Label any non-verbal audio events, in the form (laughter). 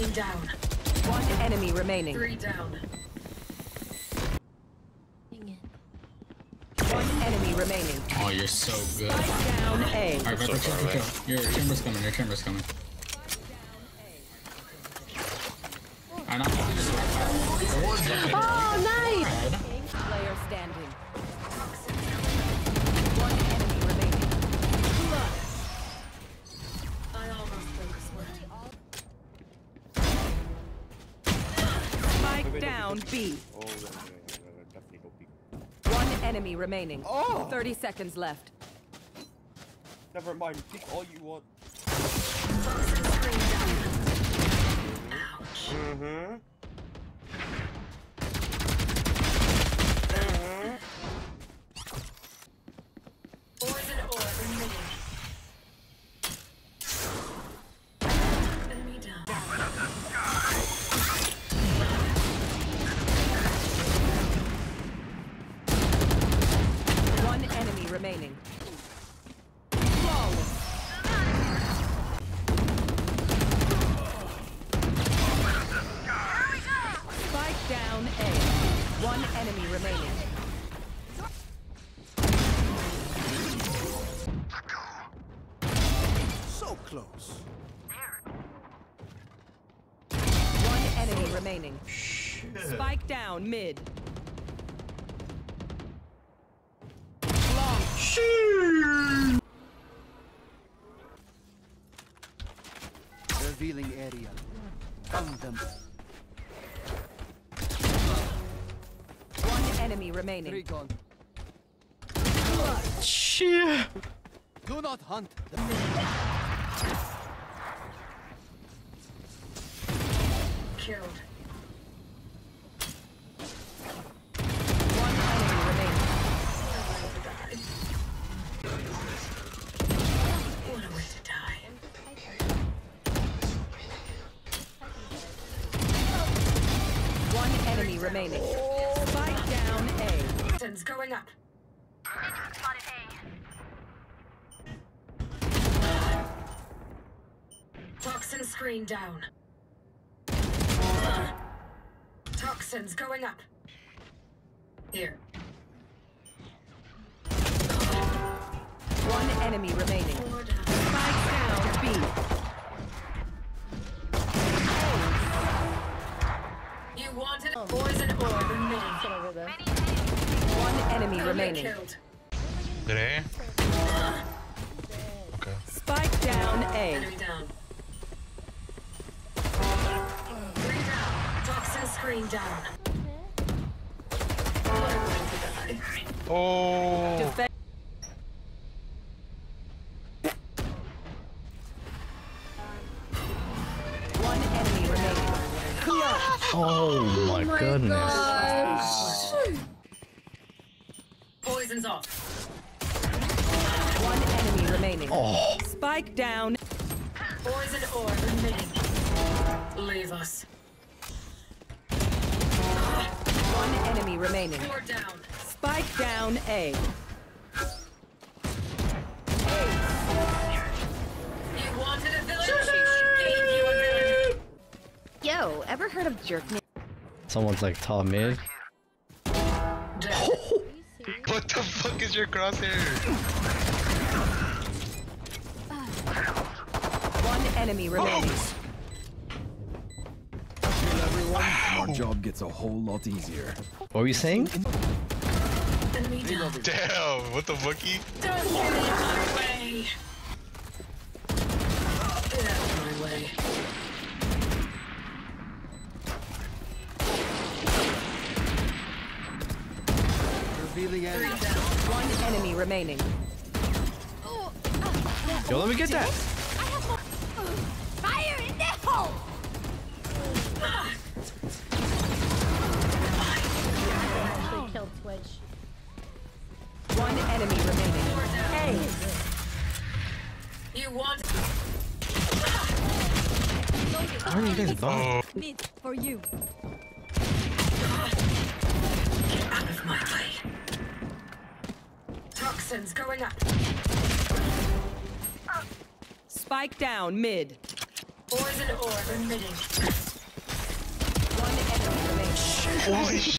screen down. One enemy remaining. Three down. One enemy remaining. Oh, you're so good. Down A. Alright, Viper, chill, chill, chill. Your chamber's coming, your chamber's coming. I know. Go peek. One enemy remaining. Oh! 30 seconds left. Never mind, peek all you want. Toxin screen down. Ouch. Mm-hmm. Enemy remaining. So close. One enemy remaining. Spike down mid. Revealing area. Found them. One enemy Three remaining. gone. Do not hunt. The Killed. One enemy remaining. What a way to die. One enemy remaining. Spike down A. Toxins going up. Spotted A. Toxin screen down. Toxins going up. Here. One enemy remaining. Spike down B. You poison orb remaining. One enemy remaining. 그래? Okay. Spike down A. Enemy down. Three down. Toxin screen down. What a way to die. Oh. Defend. Oh my goodness. Poison's off. One enemy remaining. Oh. Spike down. Poison orb remaining. Leave us. One enemy remaining. Four down. Spike down A. Yo, ever heard of jerk me? Someone's like top mid. Dead. (laughs) What the fuck is your crosshair? One enemy remaining. Kill everyone. Our job gets a whole lot easier. What were you saying? Damn, what the fucky? Don't get in my way. Get out of my way. Revealing Three area. One enemy remaining. Yo, let me get that. Fire in the hole! Killed Twitch. One enemy remaining. You want Why are you guys bomb? Oh. For you. out of my way. Toxins going up. Spike down mid. Orb emitting. One enemy remains. Holy